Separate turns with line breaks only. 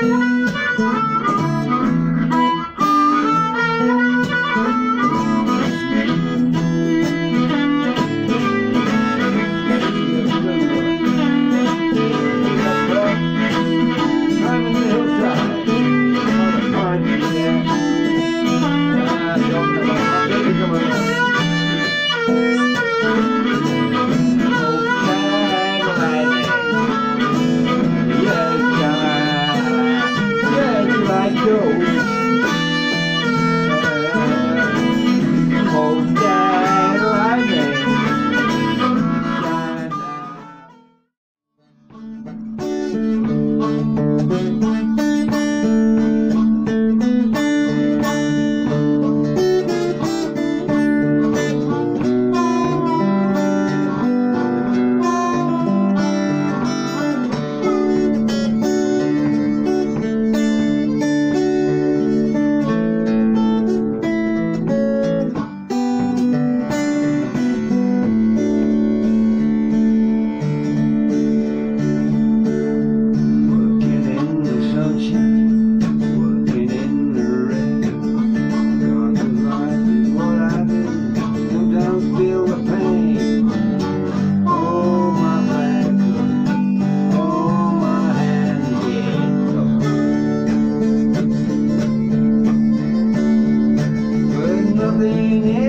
Thank you.
Something